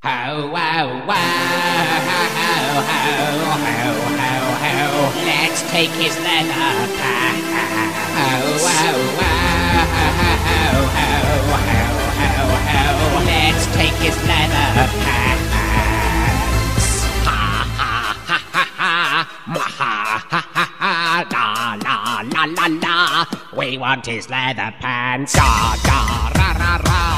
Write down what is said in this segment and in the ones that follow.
Ho, wow, wow, ho, ho, ho, ho, ho. Let's take his leather pants. Ho, wow, wow, ho, ho, ho, ho, ho. Let's take his leather la, la, la. We want his leather pants. Da, da, ra, ra, ra.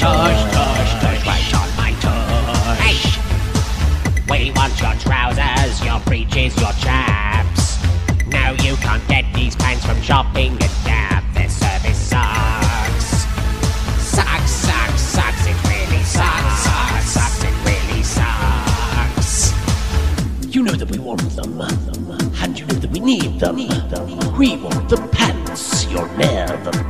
Tush, tush, tush, right on my tush. Hey! We want your trousers, your breeches, your chaps. Now you can't get these pants from shopping at Gap. Their service sucks. Sucks, sucks, sucks. It really sucks. Sucks, sucks. It really sucks. You know that we want them, and you know that we need them. We want the pants, your leather pants.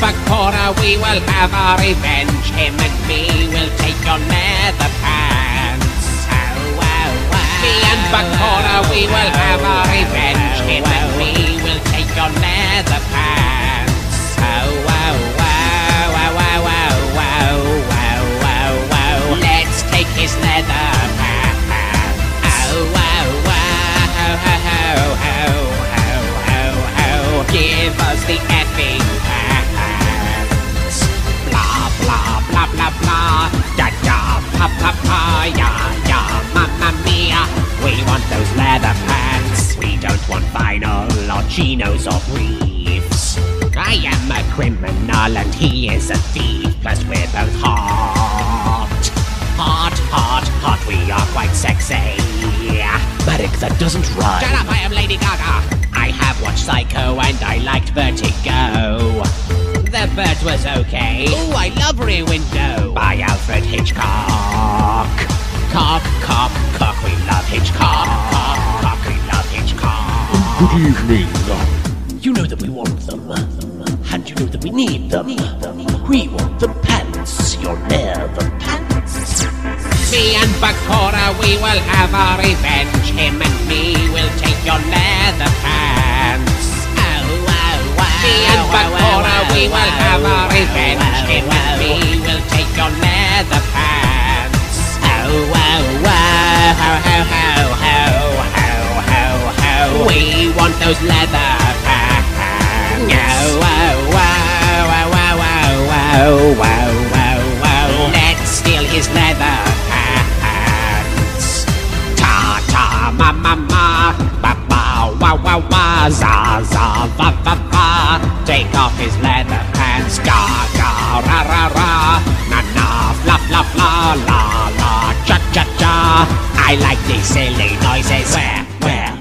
And we will have our revenge. Him and me will take your leather pants. Oh, oh, oh. Me and Bakura, we will have our revenge. Him and me will take your leather pants. Oh, oh, oh, ya, ya, mamma mia. We want those leather pants. We don't want vinyl or chinos or briefs. I am a criminal and he is a thief. Plus we're both hot. Hot, hot, hot. We are quite sexy. Marik, that doesn't rhyme. Shut up, I am Lady Gaga. I have watched Psycho and I liked Vertigo. The bird was okay. Oh, I love Rear Window by Good evening. You know that we want them, and you know that we need them. We want the pants, your leather pants. Me and Bakura, we will have our revenge. Him and me will take your leather pants. Oh, oh, oh. Me and Bakura, we will have our revenge. We want those leather pants. Oh, oh, oh, oh, oh, oh, oh, oh, oh, oh. Let's steal his leather pants. Ta ta ma ma ma ba ba wa wa wa za za va va va. Take off his leather pants. Ga ga ra ra ra. Na na fla fla fla la la cha cha cha. I like these silly noises. Where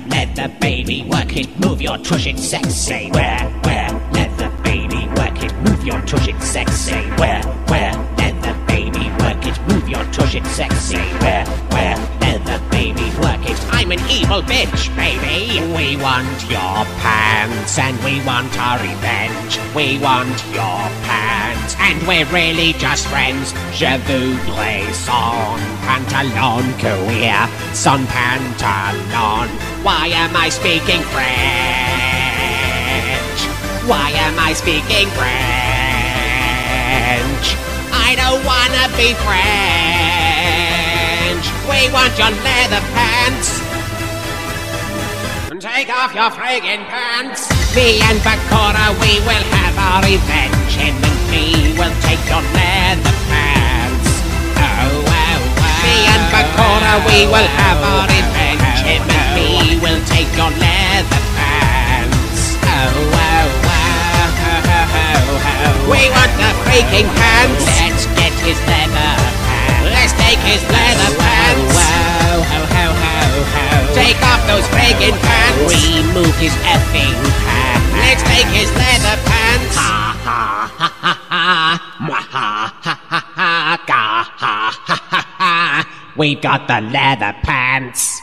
let the baby work it. Move your tush it sexy. Where where let the baby work it. Move your tush it sexy. Where where let the baby work it. Move your tush it sexy. Where where let the baby work it. I'm an evil bitch, baby. We want your pants and we want our revenge. We want your pants and we're really just friends. Je voudrais son pantalon queer, son pantalon. Why am I speaking French? Why am I speaking French? I don't wanna be French. We want your leather pants. Take off your friggin' pants. Me and Bakura, we will have our revenge. Him and me will take your leather pants. Oh, oh, oh. Me and Bakura, we will have our revenge. Take your leather pants. Oh, oh, oh, oh, oh, oh. We want the freaking pants. Let's get his leather pants. Let's take his leather oh, oh, pants. Whoa, ho, ho, ho, ho. Take off those friggin' pants. Remove his effing pants. Let's take his leather pants. Ha ha ha ha ha. Ha ha ha ha. Ga ha ha ha ha. We've got the leather pants.